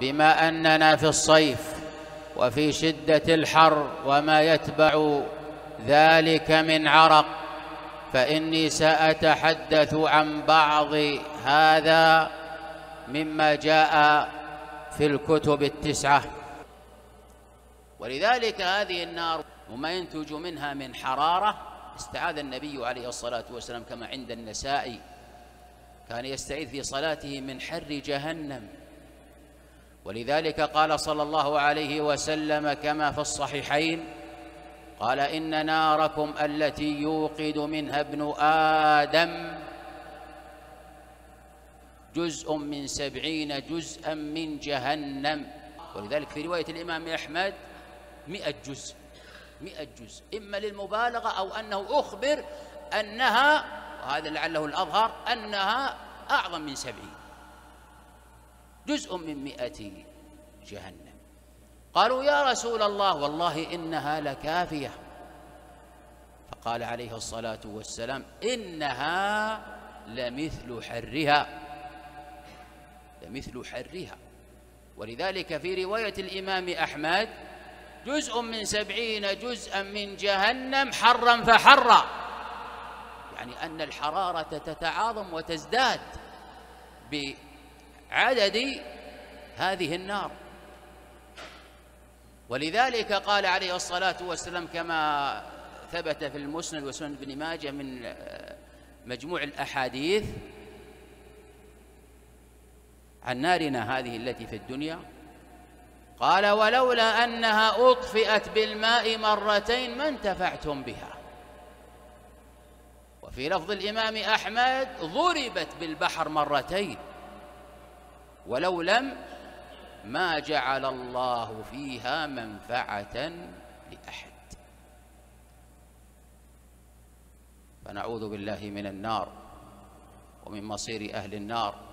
بما أننا في الصيف وفي شدة الحر وما يتبع ذلك من عرق فإني سأتحدث عن بعض هذا مما جاء في الكتب التسعة. ولذلك هذه النار وما ينتج منها من حرارة استعاذ النبي عليه الصلاة والسلام كما عند النسائي كان يستعيذ في صلاته من حر جهنم. ولذلك قال صلى الله عليه وسلم كما في الصحيحين قال إن ناركم التي يوقد منها ابن آدم جزء من سبعين جزءا من جهنم. ولذلك في رواية الإمام أحمد مئة جزء مئة جزء. إما للمبالغة أو أنه أخبر أنها وهذا لعله الأظهر أنها أعظم من سبعين. جزء من مئة جهنم. قالوا يا رسول الله والله إنها لكافية. فقال عليه الصلاة والسلام إنها لمثل حرها. لمثل حرها. ولذلك في رواية الإمام أحمد جزء من سبعين جزءا من جهنم حرا فحرا. يعني أن الحرارة تتعاظم وتزداد بعدد هذه النار. ولذلك قال عليه الصلاة والسلام كما ثبت في المسند وسنن ابن ماجه من مجموع الأحاديث عن نارنا هذه التي في الدنيا. قال ولولا أنها أطفئت بالماء مرتين ما انتفعتم بها. وفي لفظ الإمام أحمد ضربت بالبحر مرتين. ولو لم ما جعل الله فيها منفعة لأحد. فنعوذ بالله من النار ومن مصير أهل النار.